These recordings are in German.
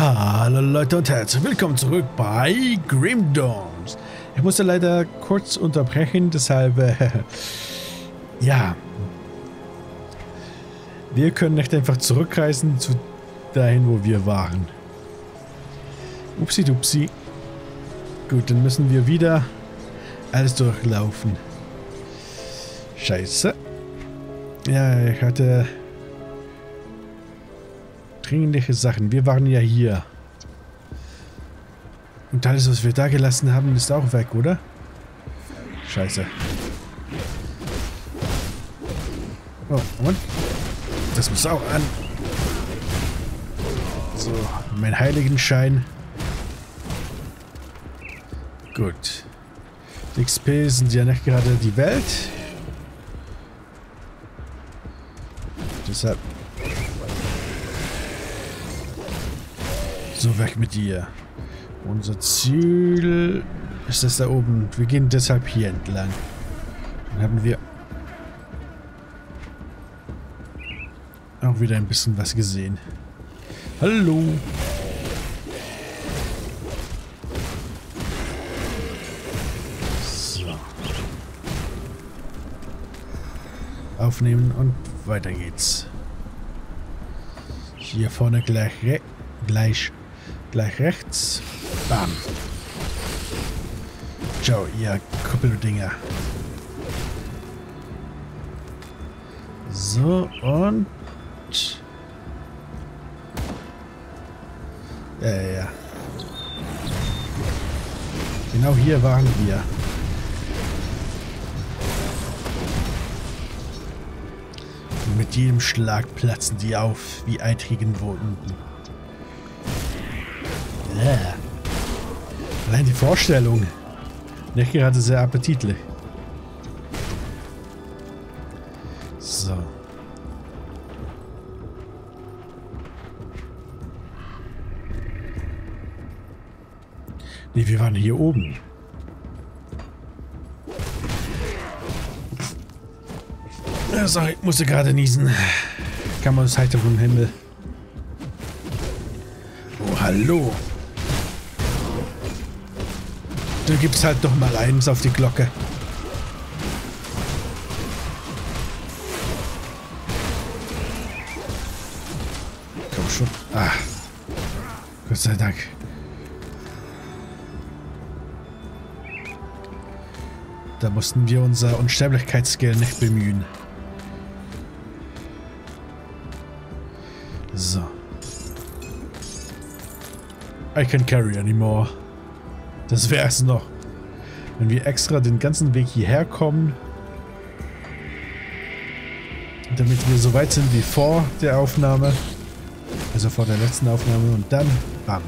Hallo Leute und herzlich willkommen zurück bei Grim Dawn. Ich musste leider kurz unterbrechen, deshalb, äh, ja. Wir können nicht einfach zurückreisen zu dahin, wo wir waren. Upsi dupsi. Gut, dann müssen wir wieder alles durchlaufen. Scheiße. Ja, ich hatte dringliche Sachen. Wir waren ja hier. Und alles, was wir da gelassen haben, ist auch weg, oder? Scheiße. Oh, und? Das muss auch an. So, mein Heiligenschein. Gut. Die XP sind ja nicht gerade die Welt. Deshalb So, weg mit dir. Unser Ziel ist das da oben. Wir gehen deshalb hier entlang. Dann haben wir auch wieder ein bisschen was gesehen. Hallo. So. Aufnehmen und weiter geht's. Hier vorne gleich, gleich Gleich rechts. Bam. Ciao, ihr Kuppeldinger. So, und... Ja, ja, ja. Genau hier waren wir. Mit jedem Schlag platzen die auf wie eitrigen Wunden. Yeah. Allein die Vorstellung. Nicht gerade sehr appetitlich. So. Nee, wir waren hier oben. sorry, musste gerade niesen. Kam aus heiterem Himmel. Oh, hallo. Du gibst halt doch mal eins auf die Glocke. Komm schon. Ah. Gott sei Dank. Da mussten wir unser Unsterblichkeitsskill nicht bemühen. So. I can carry anymore. Das wäre es noch. Wenn wir extra den ganzen Weg hierher kommen, damit wir so weit sind wie vor der Aufnahme, also vor der letzten Aufnahme und dann, bam.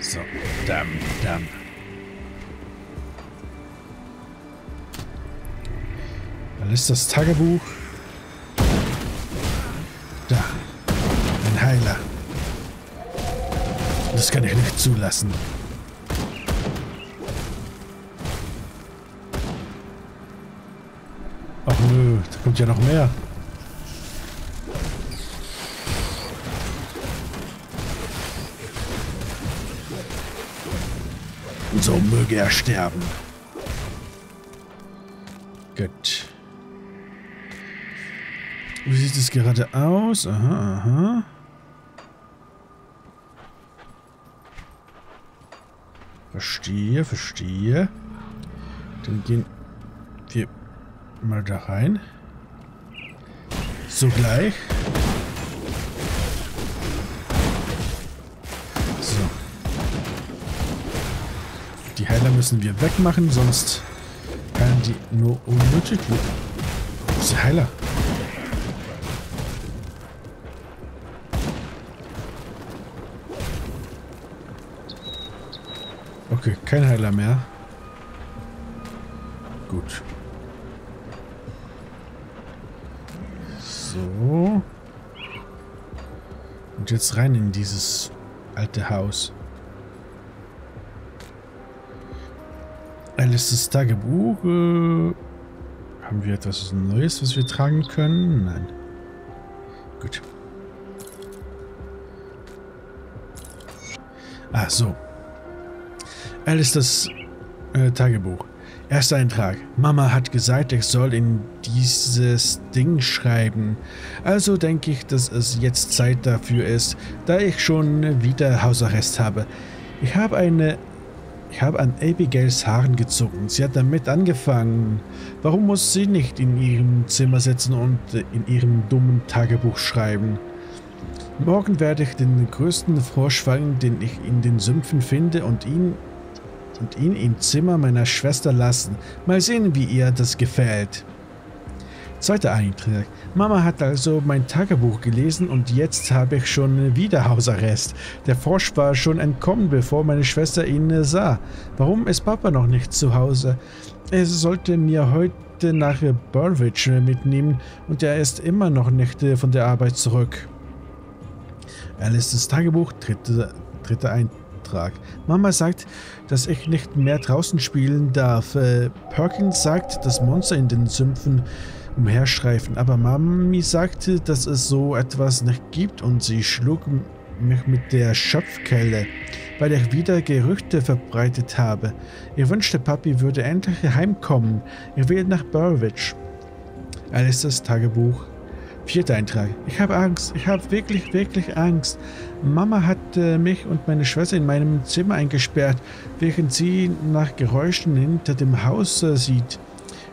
So, dam, dam. Dann ist das Tagebuch. Das kann ich nicht zulassen. Ach nö, da kommt ja noch mehr. So möge er sterben. Gut. Wie sieht es gerade aus? Aha, aha. Verstehe, verstehe. Dann gehen wir mal da rein. So gleich. So. Die Heiler müssen wir wegmachen, sonst kann die nur unnötig... Wo ist der Heiler? Okay, kein Heiler mehr. Gut. So. Und jetzt rein in dieses alte Haus. Alice's Tagebuch. Äh, Haben wir etwas Neues, was wir tragen können? Nein. Gut. Ah, so. Alisters äh, Tagebuch. Erster Eintrag. Mama hat gesagt, ich soll in dieses Ding schreiben. Also denke ich, dass es jetzt Zeit dafür ist, da ich schon wieder Hausarrest habe. Ich habe eine... Ich habe an Abigails Haaren gezogen. Sie hat damit angefangen. Warum muss sie nicht in ihrem Zimmer sitzen und in ihrem dummen Tagebuch schreiben? Morgen werde ich den größten Frosch fangen, den ich in den Sümpfen finde und ihn und ihn im Zimmer meiner Schwester lassen. Mal sehen, wie ihr das gefällt. Zweiter Eintrag. Mama hat also mein Tagebuch gelesen und jetzt habe ich schon wieder Hausarrest. Der Frosch war schon entkommen, bevor meine Schwester ihn sah. Warum ist Papa noch nicht zu Hause? Er sollte mir heute nach Burwich mitnehmen und er ist immer noch nicht von der Arbeit zurück. Alice's Tagebuch, dritter, dritter Eintrag. Auftrag. Mama sagt, dass ich nicht mehr draußen spielen darf. Äh, Perkins sagt, dass Monster in den Sümpfen umherstreifen, aber Mami sagte, dass es so etwas nicht gibt und sie schlug mich mit der Schöpfkelle, weil ich wieder Gerüchte verbreitet habe. Ich wünschte, Papi würde endlich heimkommen. Ich will nach Burwich. Alices Tagebuch Vierter Eintrag. Ich habe Angst. Ich habe wirklich, wirklich Angst. Mama hat äh, mich und meine Schwester in meinem Zimmer eingesperrt, während sie nach Geräuschen hinter dem Haus äh, sieht.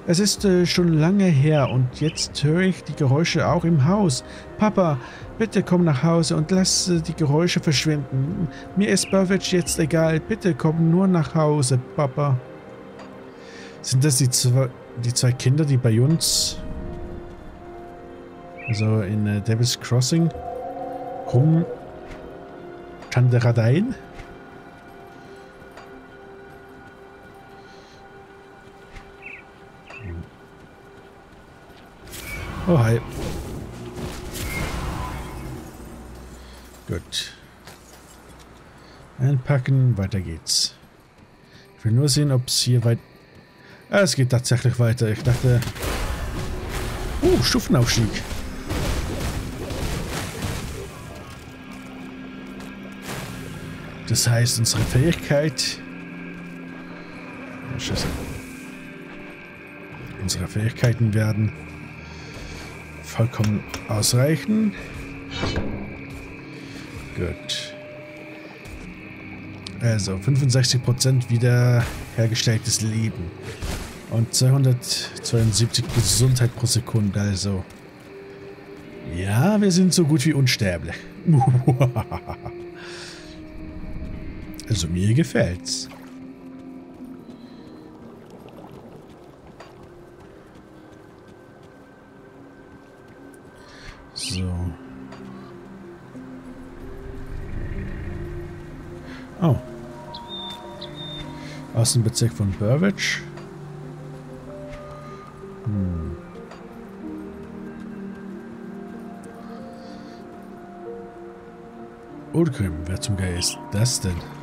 Es ist äh, schon lange her und jetzt höre ich die Geräusche auch im Haus. Papa, bitte komm nach Hause und lass äh, die Geräusche verschwinden. Mir ist Burwich jetzt egal. Bitte komm nur nach Hause, Papa. Sind das die zwei, die zwei Kinder, die bei uns also in äh, Devil's Crossing rum Chanderadein. Oh, hi. Gut. Einpacken, weiter geht's. Ich will nur sehen, ob es hier weit... Ah, es geht tatsächlich weiter. Ich dachte... Uh, Stufenaufstieg. Das heißt, unsere Fähigkeit... Scheiße. Unsere Fähigkeiten werden vollkommen ausreichen. Gut. Also 65% wiederhergestelltes Leben. Und 272 Gesundheit pro Sekunde. Also. Ja, wir sind so gut wie unsterblich. Also mir gefällt's. So. Oh. Außenbezirk von Burwich. Hm. Urgrim, wer zum Geist ist das denn?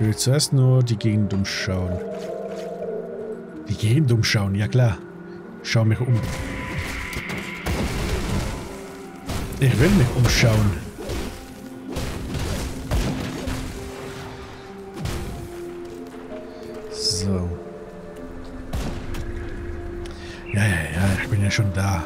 Ich will zuerst nur die Gegend umschauen. Die Gegend umschauen, ja klar. Schau mich um. Ich will mich umschauen. So. Ja, ja, ja, ich bin ja schon da.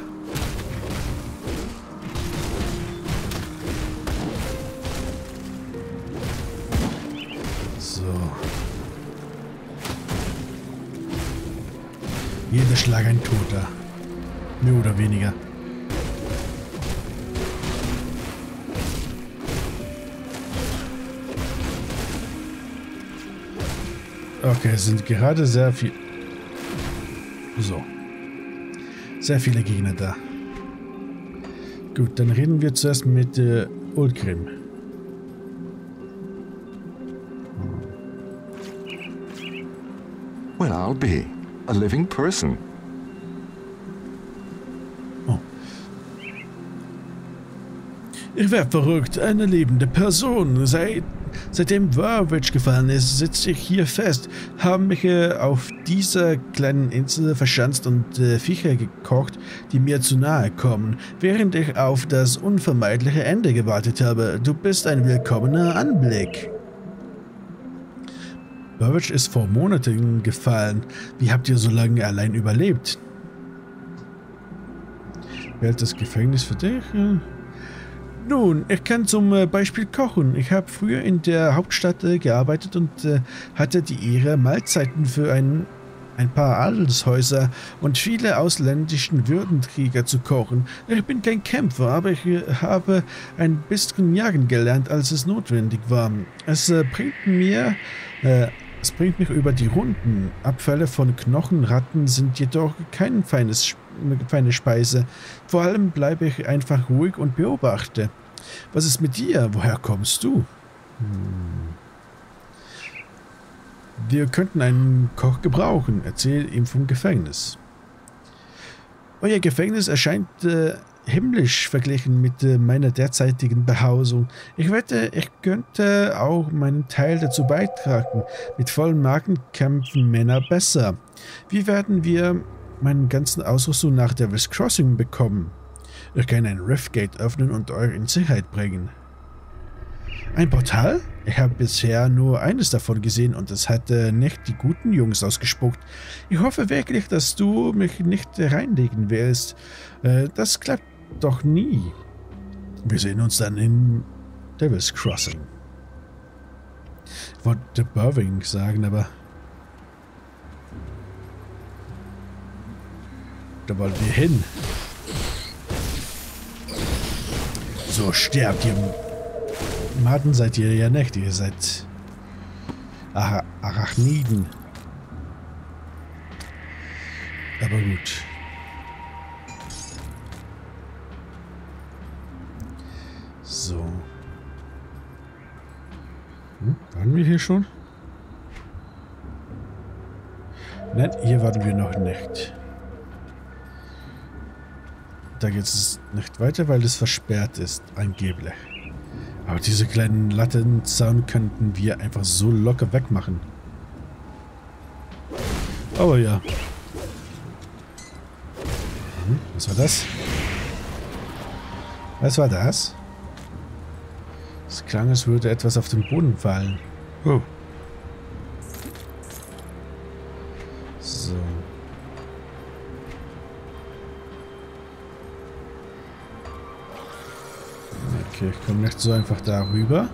Schlag ein Toter. Mehr oder weniger. Okay, es sind gerade sehr viel... So. Sehr viele Gegner da. Gut, dann reden wir zuerst mit äh, Ulgrim. Well, I'll be a living person. Oh. Ich werde verrückt, eine lebende Person. Seit, seitdem Warwich gefallen ist, sitze ich hier fest, habe mich äh, auf dieser kleinen Insel verschanzt und äh, Viecher gekocht, die mir zu nahe kommen, während ich auf das unvermeidliche Ende gewartet habe. Du bist ein willkommener Anblick. Burridge ist vor Monaten gefallen. Wie habt ihr so lange allein überlebt? Wählt das Gefängnis für dich? Nun, ich kann zum äh, Beispiel kochen. Ich habe früher in der Hauptstadt äh, gearbeitet und äh, hatte die Ehre, Mahlzeiten für ein, ein paar Adelshäuser und viele ausländischen Würdenträger zu kochen. Ich bin kein Kämpfer, aber ich habe ein bisschen jagen gelernt, als es notwendig war. Es bringt mir es bringt mich über die Runden. Abfälle von Knochenratten sind jedoch kein feines, feine Speise. Vor allem bleibe ich einfach ruhig und beobachte. Was ist mit dir? Woher kommst du? Hm. Wir könnten einen Koch gebrauchen. Erzähl ihm vom Gefängnis. Euer Gefängnis erscheint äh, himmlisch verglichen mit äh, meiner derzeitigen Behausung. Ich wette, ich könnte auch meinen Teil dazu beitragen. Mit vollen Marken kämpfen Männer besser. Wie werden wir meinen ganzen Ausrüstung nach Devil's Crossing bekommen? Ich kann ein Riftgate öffnen und euch in Sicherheit bringen. Ein Portal? Ich habe bisher nur eines davon gesehen und es hatte nicht die guten Jungs ausgespuckt. Ich hoffe wirklich, dass du mich nicht reinlegen willst. Äh, das klappt doch nie. Wir sehen uns dann in Devil's Crossing. Ich wollte Burving sagen, aber... Da wollen wir hin. So, sterbt ihr. Maten seid ihr ja nicht. Ihr seid Ar Arachniden. Aber gut. So. Hm, waren wir hier schon? Nein, hier waren wir noch nicht. Da geht es nicht weiter, weil es versperrt ist, angeblich. Aber diese kleinen Lattenzaun könnten wir einfach so locker wegmachen. Aber ja. Hm, was war das? Was war das? Es klang, als würde etwas auf den Boden fallen. Oh. So. Okay, ich komme nicht so einfach darüber.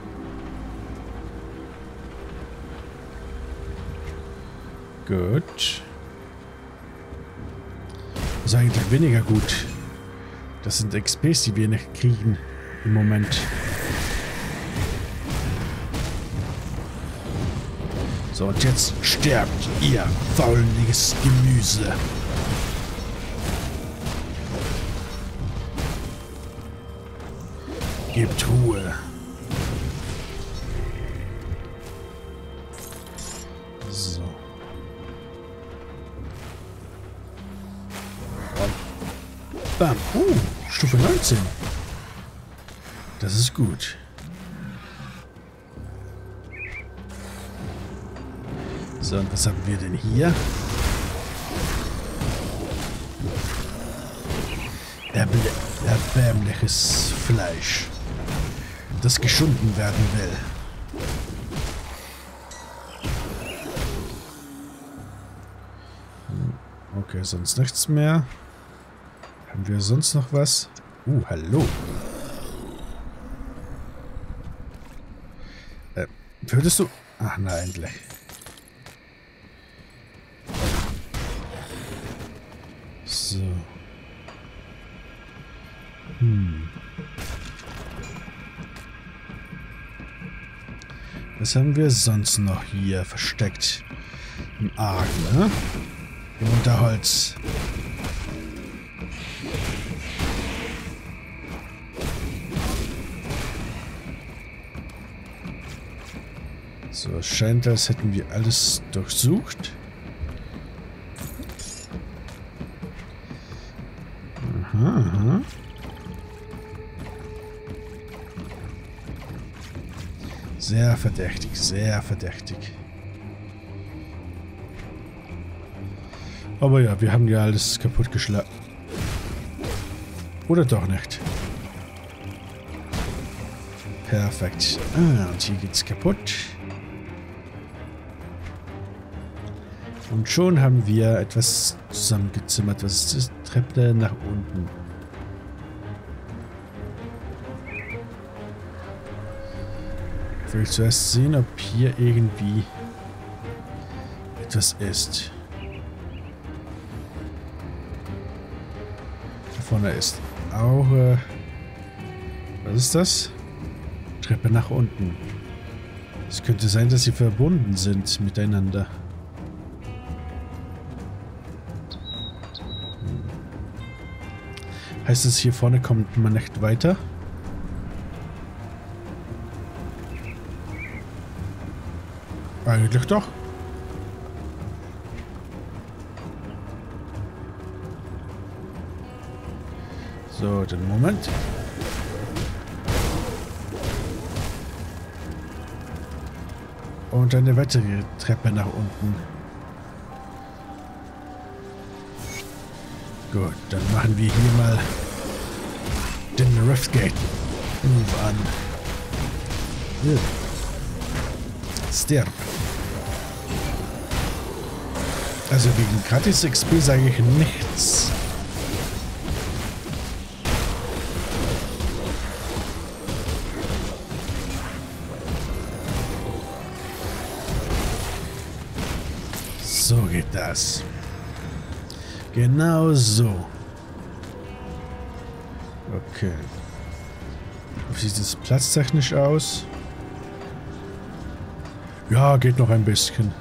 Gut. Das ist eigentlich weniger gut. Das sind XPs, die wir nicht kriegen im Moment. So, und jetzt sterbt ihr fauliges Gemüse. Gebt Ruhe. So. Bam. Oh, Stufe 19. Das ist gut. So, und was haben wir denn hier? Erble erbärmliches Fleisch, das geschunden werden will. Hm, okay, sonst nichts mehr. Haben wir sonst noch was? Uh, hallo. Äh, würdest du... Ach nein, gleich. So. Hm. Was haben wir sonst noch hier versteckt? Im Argen, ne? Im Unterholz. So, es scheint, als hätten wir alles durchsucht. Sehr verdächtig, sehr verdächtig. Aber ja, wir haben ja alles kaputt geschlagen. Oder doch nicht. Perfekt. Ah, und hier geht's kaputt. Und schon haben wir etwas zusammengezimmert. Was ist das? Treppe nach unten. Ich will zuerst sehen, ob hier irgendwie etwas ist. Da vorne ist auch... Äh, was ist das? Treppe nach unten. Es könnte sein, dass sie verbunden sind miteinander. Hm. Heißt es, hier vorne kommt man nicht weiter? Eigentlich doch. So, den Moment. Und eine weitere Treppe nach unten. Gut, dann machen wir hier mal den Riftgate Move an. Ja. Stirb. Also wegen gratis XP sage ich nichts. So geht das. Genau so. Okay. Wie sieht es platztechnisch aus? Ja, geht noch ein bisschen.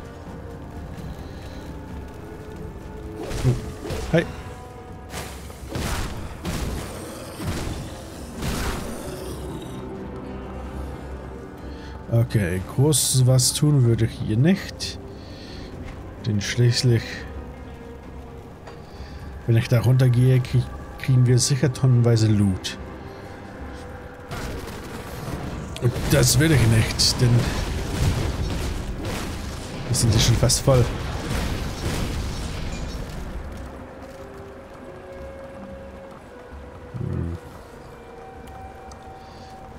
Okay, groß was tun würde ich hier nicht. Denn schließlich, wenn ich da runtergehe, krieg, kriegen wir sicher tonnenweise Loot. Und das will ich nicht, denn wir sind hier schon fast voll.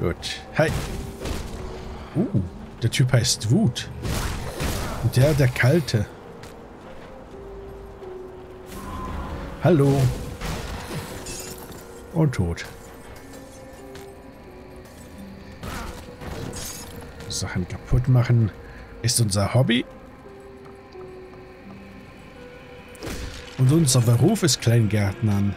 Gut. Hi. Uh, der Typ heißt Wut. Und der, der Kalte. Hallo. Und tot. Sachen kaputt machen ist unser Hobby. Und unser Beruf ist Kleingärtnern.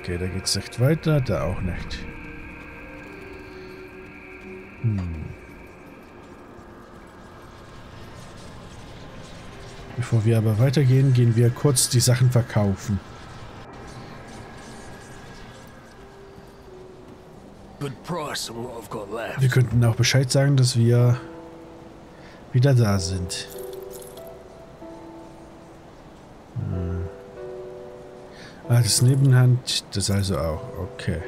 Okay, da geht's nicht weiter, da auch nicht. Hm. Bevor wir aber weitergehen, gehen wir kurz die Sachen verkaufen. Wir könnten auch Bescheid sagen, dass wir wieder da sind. Ah, das Nebenhand, das also auch. Okay.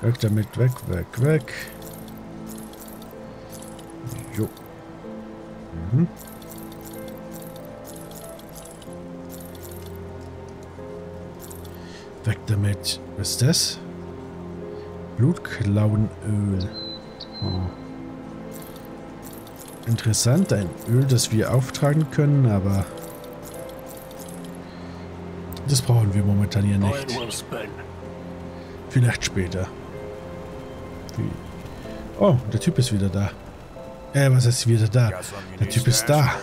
Weg damit, weg, weg, weg. Jo. Mhm. Weg damit. Was ist das? Blutklauenöl. Oh. Interessant, ein Öl, das wir auftragen können, aber das brauchen wir momentan hier nicht. Vielleicht später. Oh, der Typ ist wieder da. Äh, was ist wieder da? Der Typ ist da.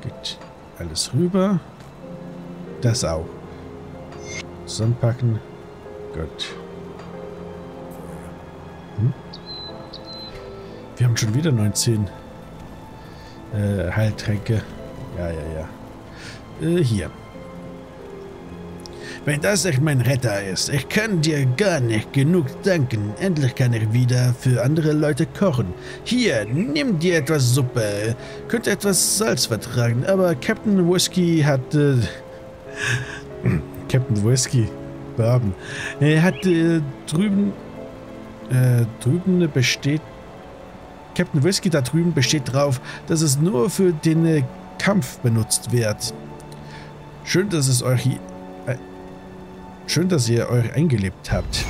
Geht alles rüber. Das auch. Zusammenpacken. Gut. Hm? Wir haben schon wieder 19 äh, Heiltränke. Ja, ja, ja. Äh, hier. Wenn das echt mein Retter ist, ich kann dir gar nicht genug danken. Endlich kann ich wieder für andere Leute kochen. Hier, nimm dir etwas Suppe. Könnte etwas Salz vertragen, aber Captain Whisky hat... Äh, Captain Whisky. Bourbon. Er hat äh, drüben, äh, drüben besteht, Captain Whisky da drüben besteht drauf, dass es nur für den äh, Kampf benutzt wird. Schön, dass es euch, äh, schön, dass ihr euch eingelebt habt.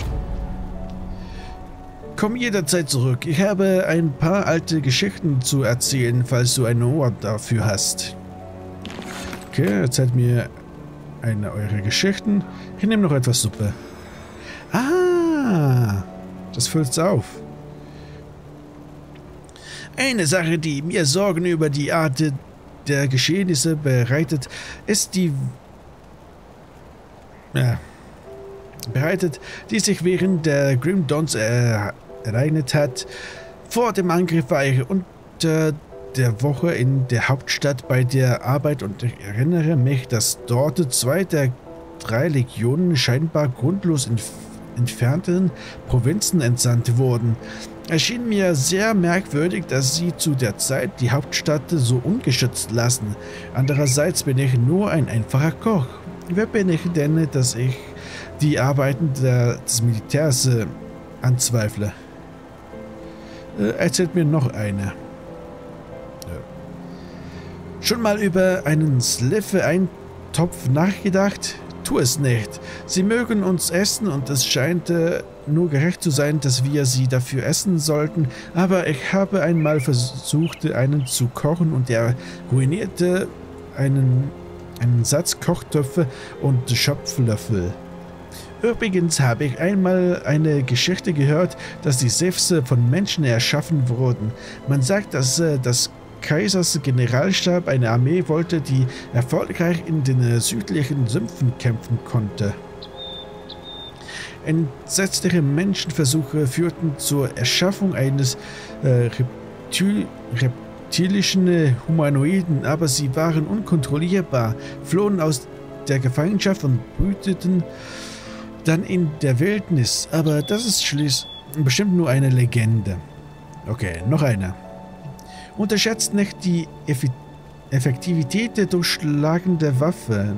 Komm jederzeit zurück. Ich habe ein paar alte Geschichten zu erzählen, falls du ein Ohr dafür hast. Okay, erzählt mir eine eurer Geschichten. Ich nehme noch etwas Suppe. Ah, das füllt's auf. Eine Sache, die mir Sorgen über die Art der Geschehnisse bereitet, ist die... Ja, bereitet, die sich während der Grim äh, ereignet hat. Vor dem Angriff war ich unter der Woche in der Hauptstadt bei der Arbeit und ich erinnere mich, dass dort zwei der drei Legionen scheinbar grundlos in entfernten Provinzen entsandt wurden. Es schien mir sehr merkwürdig, dass sie zu der Zeit die Hauptstadt so ungeschützt lassen. Andererseits bin ich nur ein einfacher Koch. Wer bin ich denn, dass ich die Arbeiten des Militärs äh, anzweifle? Äh, erzählt mir noch eine. Schon mal über einen Sliffe-Eintopf nachgedacht? Tu es nicht. Sie mögen uns essen und es scheint äh, nur gerecht zu sein, dass wir sie dafür essen sollten, aber ich habe einmal versucht, einen zu kochen und er ruinierte einen, einen Satz Kochtöpfe und Schöpflöffel. Übrigens habe ich einmal eine Geschichte gehört, dass die Sifse von Menschen erschaffen wurden. Man sagt, dass äh, das Kaisers Generalstab eine Armee wollte, die erfolgreich in den äh, südlichen Sümpfen kämpfen konnte. Entsetzliche Menschenversuche führten zur Erschaffung eines äh, Reptil reptilischen äh, Humanoiden, aber sie waren unkontrollierbar, flohen aus der Gefangenschaft und brüteten dann in der Wildnis. Aber das ist schließlich bestimmt nur eine Legende. Okay, noch eine. Unterschätzt nicht die Effektivität der durchschlagenden Waffe.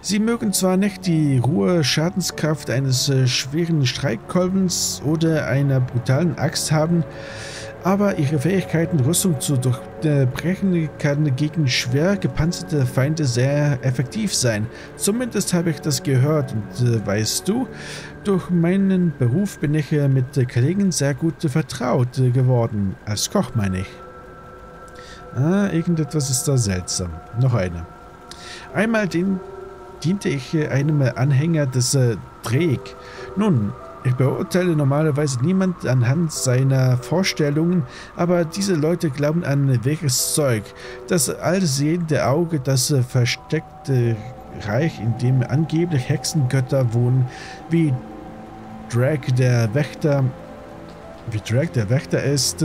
Sie mögen zwar nicht die rohe Schadenskraft eines äh, schweren Streitkolbens oder einer brutalen Axt haben, aber ihre Fähigkeiten, Rüstung zu durchbrechen, kann gegen schwer gepanzerte Feinde sehr effektiv sein. Zumindest habe ich das gehört und äh, weißt du, durch meinen Beruf bin ich äh, mit Kollegen sehr gut vertraut äh, geworden. Als Koch meine ich. Ah, irgendetwas ist da seltsam. Noch eine. Einmal den, diente ich einem Anhänger des äh, Drake. Nun, ich beurteile normalerweise niemand anhand seiner Vorstellungen, aber diese Leute glauben an welches Zeug. Das allsehende Auge, das versteckte Reich, in dem angeblich Hexengötter wohnen, wie Drag der Wächter, wie Drag der Wächter ist,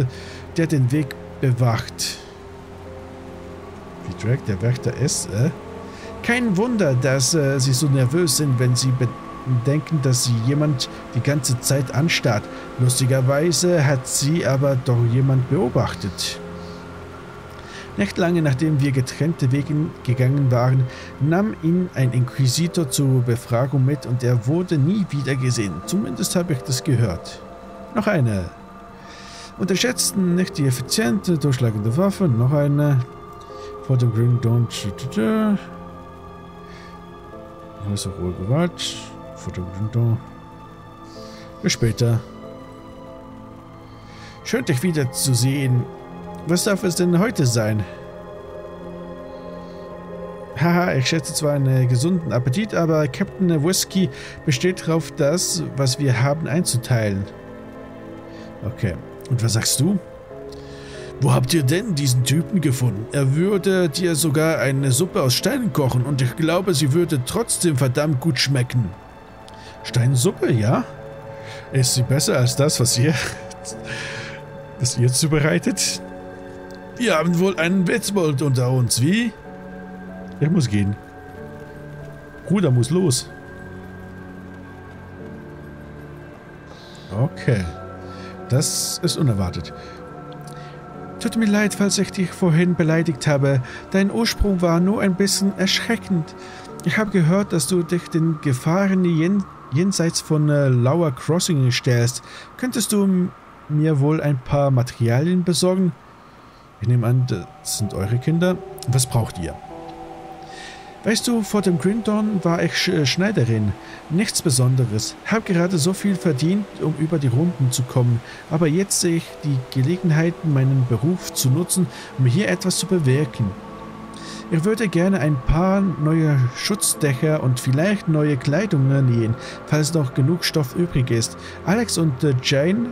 der den Weg bewacht. Wie Drag der Wächter ist, äh? Kein Wunder, dass äh, sie so nervös sind, wenn sie denken, dass sie jemand die ganze Zeit anstarrt. Lustigerweise hat sie aber doch jemand beobachtet. Nicht lange nachdem wir getrennte Wege gegangen waren, nahm ihn ein Inquisitor zur Befragung mit und er wurde nie wieder gesehen. Zumindest habe ich das gehört. Noch eine. Unterschätzten nicht die effiziente, durchschlagende Waffe. Noch eine. Vor dem Green Dawn. Weiße Ruhe Gewalt. Bis später. Schön, dich wieder zu sehen. Was darf es denn heute sein? Haha, ich schätze zwar einen gesunden Appetit, aber Captain Whisky besteht darauf, das, was wir haben, einzuteilen. Okay. Und was sagst du? Wo habt ihr denn diesen Typen gefunden? Er würde dir sogar eine Suppe aus Steinen kochen und ich glaube, sie würde trotzdem verdammt gut schmecken. Steinsuppe, ja? Ist sie besser als das, was ihr, das ihr zubereitet? Wir haben wohl einen Witzbold unter uns, wie? Ich muss gehen. Bruder muss los. Okay. Das ist unerwartet. Tut mir leid, falls ich dich vorhin beleidigt habe. Dein Ursprung war nur ein bisschen erschreckend. Ich habe gehört, dass du dich den Gefahren jen jenseits von äh, Lower Crossing stellst. Könntest du mir wohl ein paar Materialien besorgen? Ich nehme an, das sind eure Kinder. Was braucht ihr? Weißt du, vor dem Grindorn war ich Sch äh, Schneiderin. Nichts Besonderes. Hab gerade so viel verdient, um über die Runden zu kommen. Aber jetzt sehe ich die Gelegenheit, meinen Beruf zu nutzen, um hier etwas zu bewirken. Ich würde gerne ein paar neue Schutzdächer und vielleicht neue Kleidung nähen, falls noch genug Stoff übrig ist. Alex und äh, Jane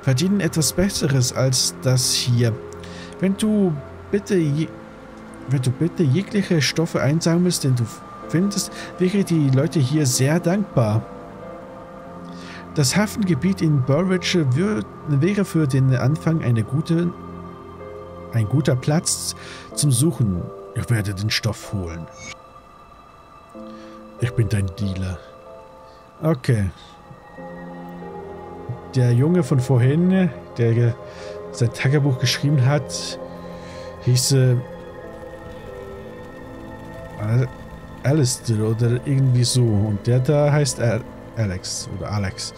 verdienen etwas Besseres als das hier. Wenn du bitte wenn du bitte jegliche Stoffe einsammelst, den du findest, wäre die Leute hier sehr dankbar. Das Hafengebiet in Burridge wäre für den Anfang eine gute, ein guter Platz zum Suchen. Ich werde den Stoff holen. Ich bin dein Dealer. Okay. Der Junge von vorhin, der sein Tagebuch geschrieben hat, hieße Alistair oder irgendwie so. Und der da heißt Alex oder Alex.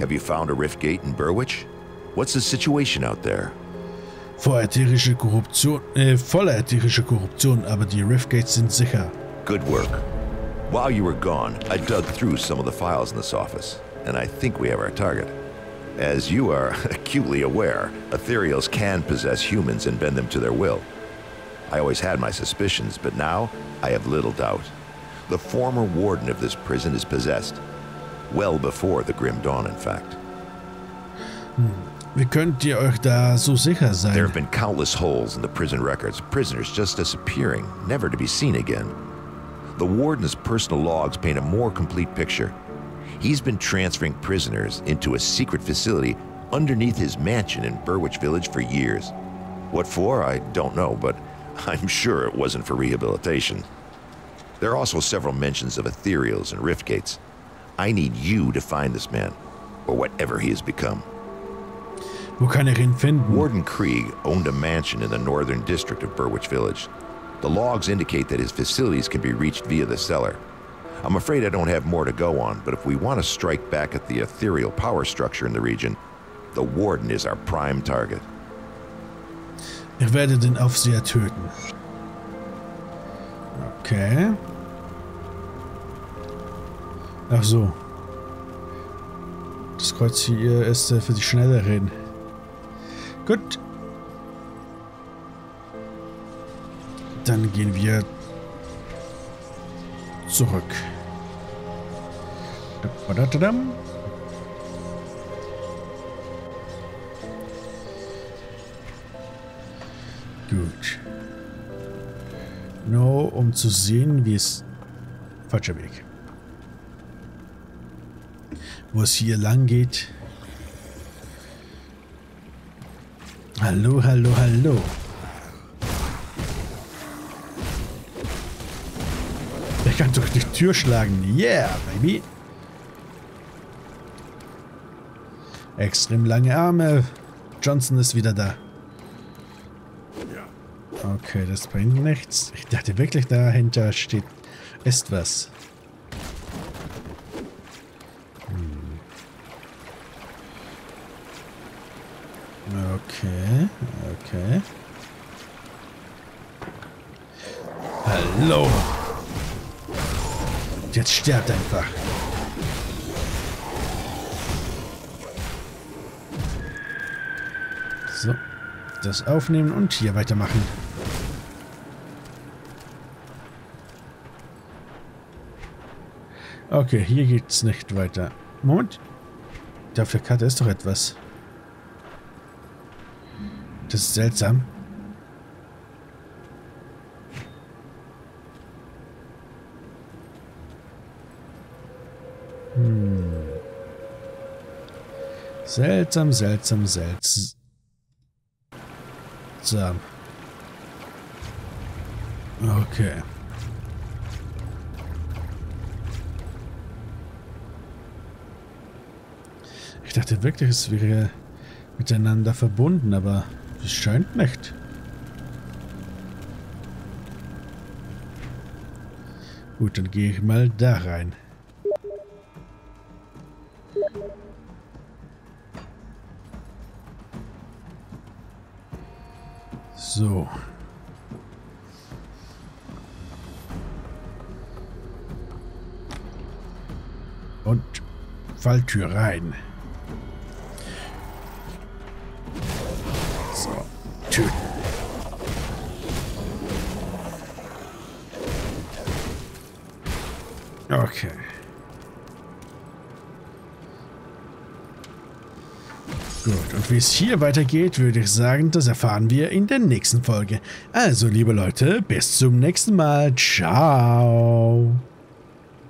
Have you found a rift gate in Burwich? What's the situation out there? Vorätherische Korruption, äh, voller Korruption, aber die Riftgates sind sicher. Good work. While you were gone, I dug through some of the files in this office, and I think we have our target. As you are acutely aware, ethereals can possess humans and bend them to their will. I always had my suspicions, but now I have little doubt. The former warden of this prison is possessed. Well before the Grim Dawn, in fact. Hmm. Wie könnt ihr euch da so sicher sein? There have been countless holes in the prison records, prisoners just disappearing, never to be seen again. The warden's personal logs paint a more complete picture. He's been transferring prisoners into a secret facility underneath his mansion in Burwich Village for years. What for, I don't know, but I'm sure it wasn't for rehabilitation. There are also several mentions of ethereals and rift gates. I need you to find this man, or whatever he has become. Wo kann er ihn finden? Warden Krieg owned a mansion in the northern district of Burwich Village. The logs indicate that his facilities can be reached via the cellar. I'm afraid I don't have more to go on, but if we want to strike back at the ethereal power structure in the region, the Warden is our prime target. Ich werde den Aufseher töten. Okay. Ach so. Das Kreuz hier ist äh, für die Schnelleren. Gut. Dann gehen wir zurück. Gut. Nur um zu sehen, wie es... Falscher Weg. Wo es hier lang geht. Hallo, hallo, hallo. Ich kann durch die Tür schlagen. Yeah, baby. Extrem lange Arme. Johnson ist wieder da. Okay, das bringt nichts. Ich dachte wirklich, dahinter steht ist was. Okay, okay. Hallo. Jetzt sterbt einfach. So. Das aufnehmen und hier weitermachen. Okay, hier geht's nicht weiter. Moment. Da auf der Karte ist doch etwas. Das ist seltsam. Hm. Seltsam, seltsam, seltsam. Okay. Ich dachte wirklich, es wäre miteinander verbunden, aber es scheint nicht. Gut, dann gehe ich mal da rein. So. Und Falltür rein. Wie es hier weitergeht, würde ich sagen, das erfahren wir in der nächsten Folge. Also, liebe Leute, bis zum nächsten Mal. Ciao.